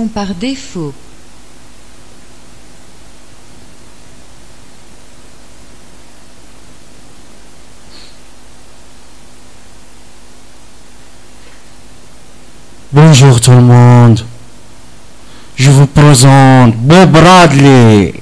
par défaut. Bonjour tout le monde. Je vous présente Bob Bradley.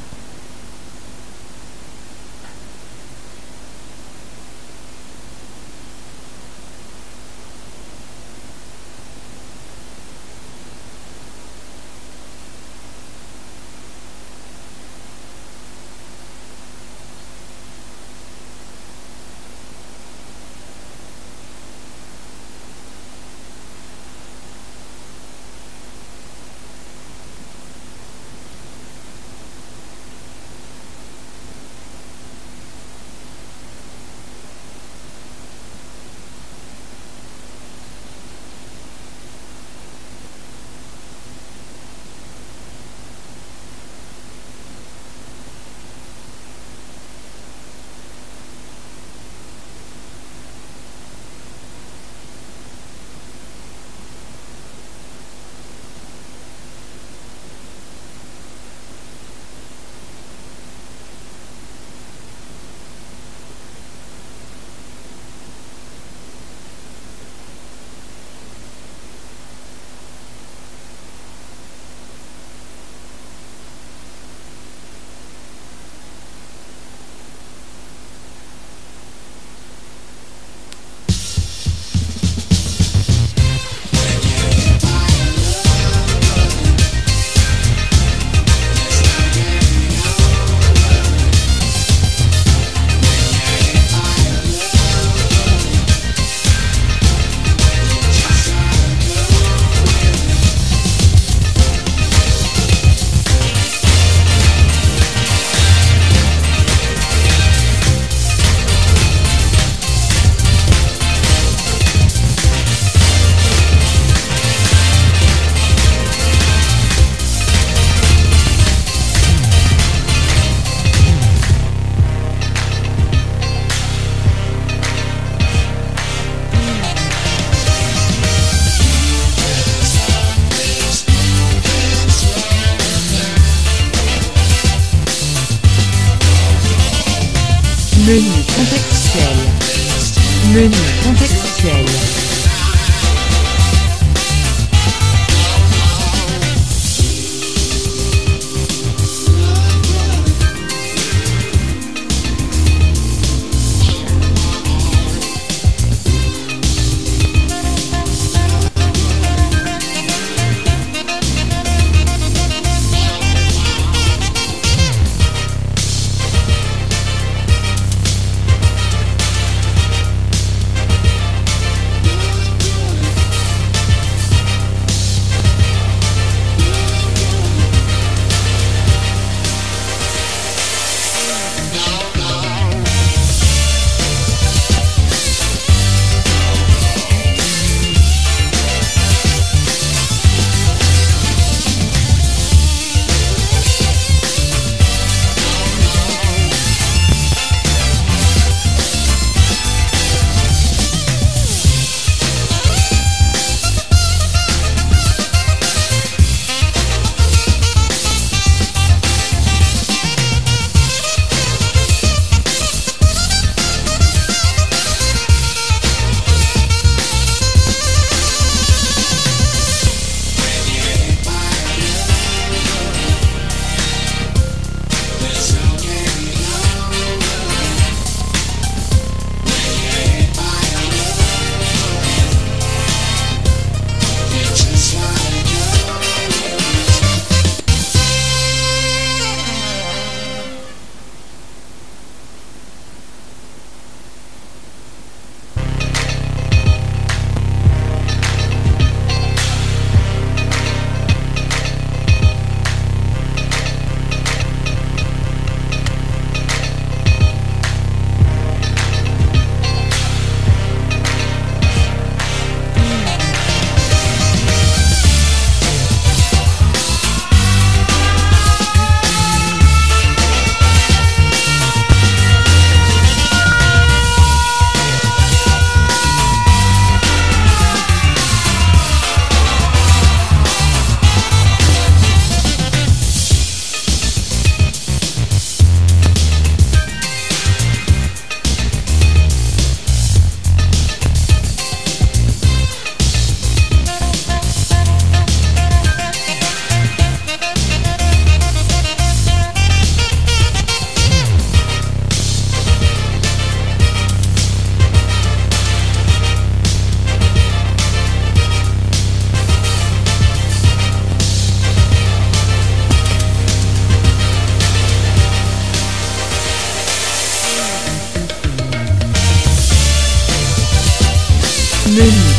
living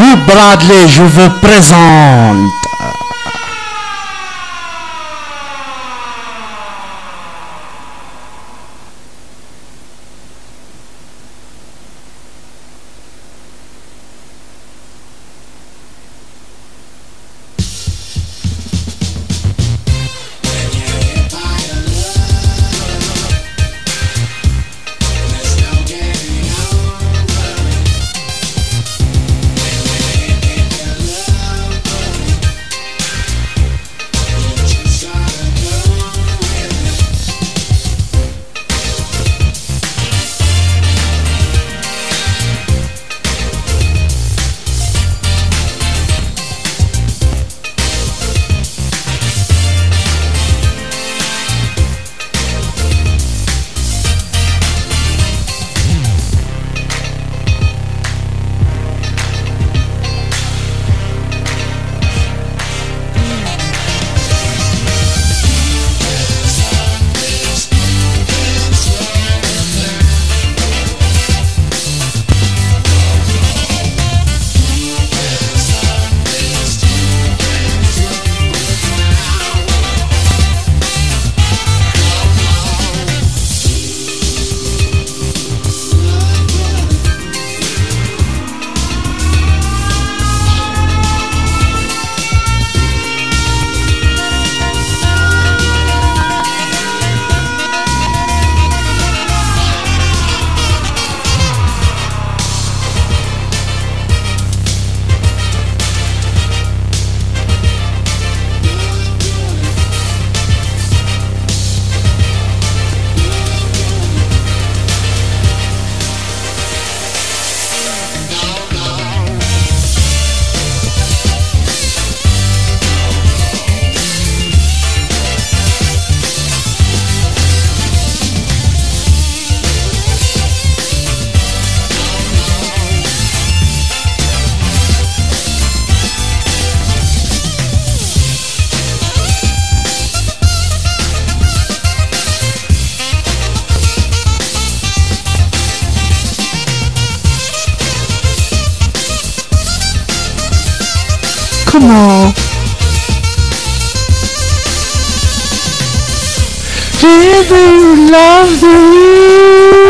Bradley, je vous présente. Come on, you love me?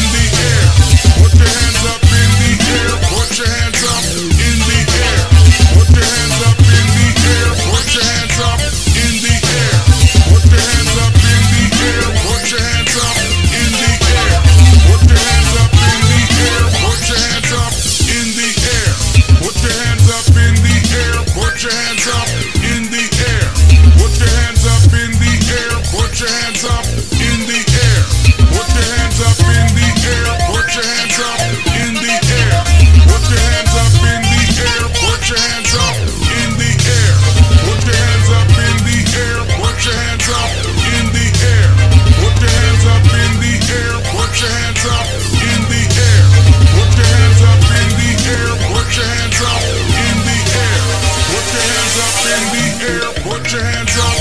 air, put your hands up.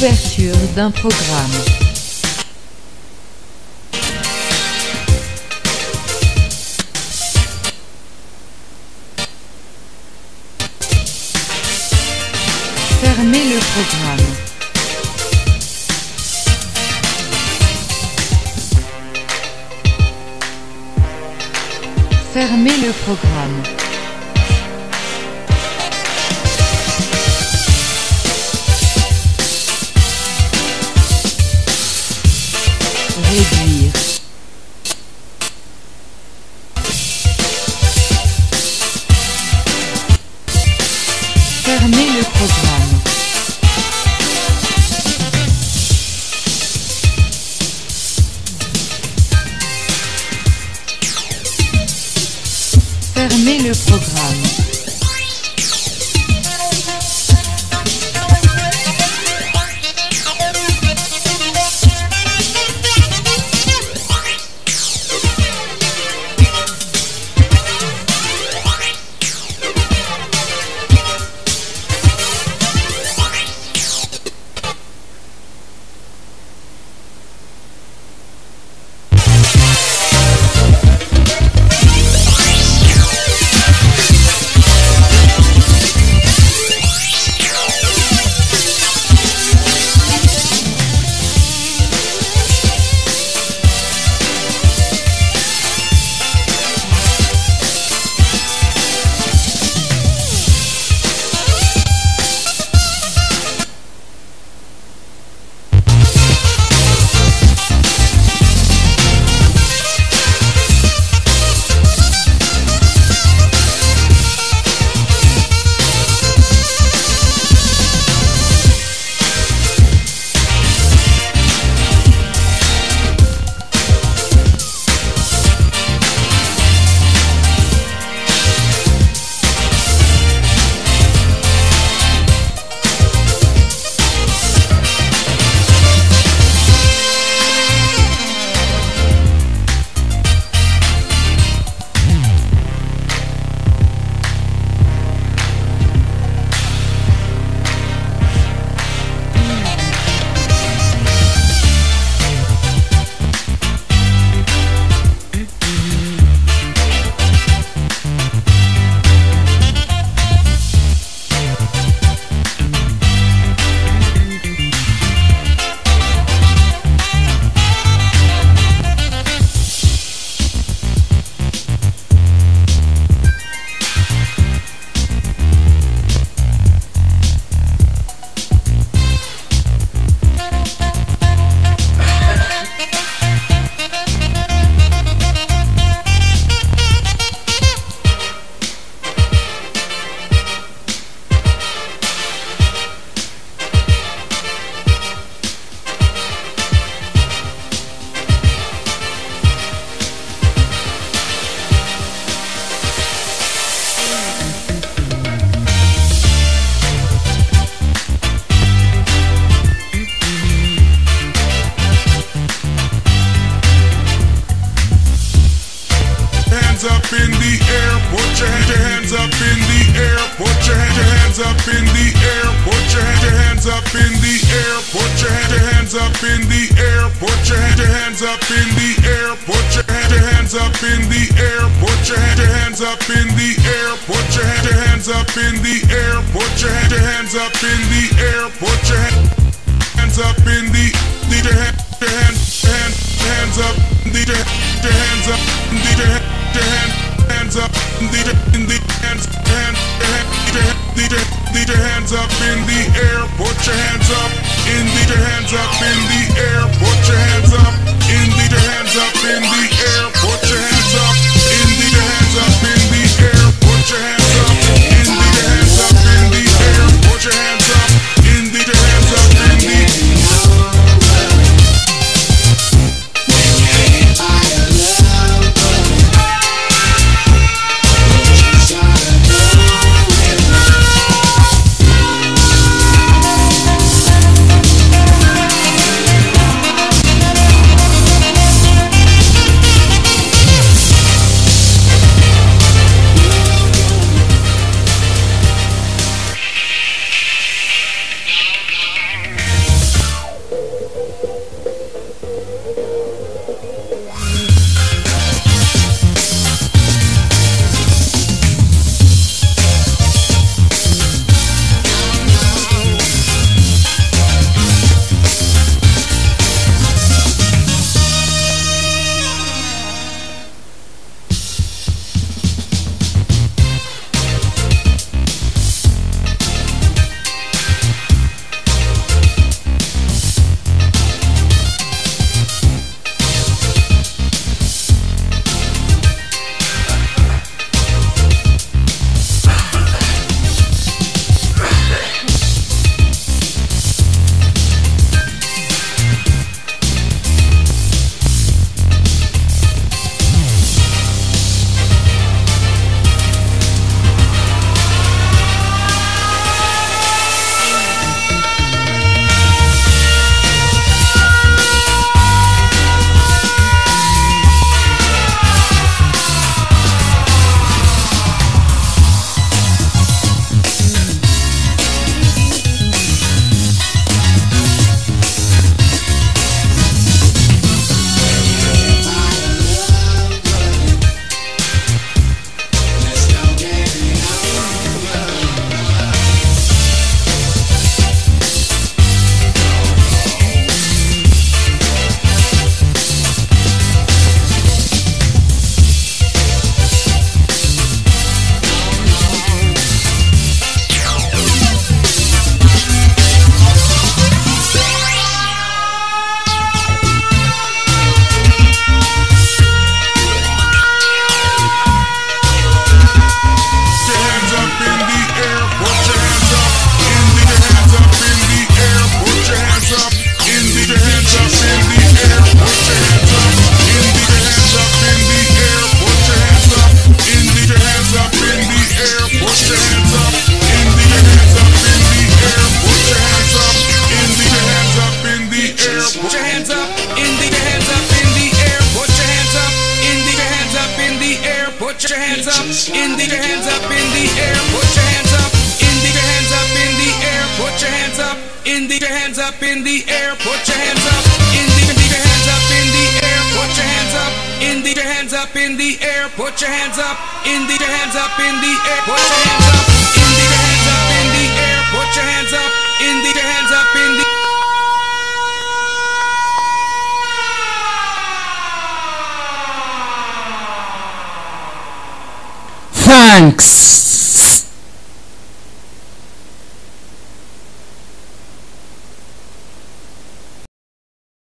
Fermeture d'un programme. Fermez le programme. Fermez le programme.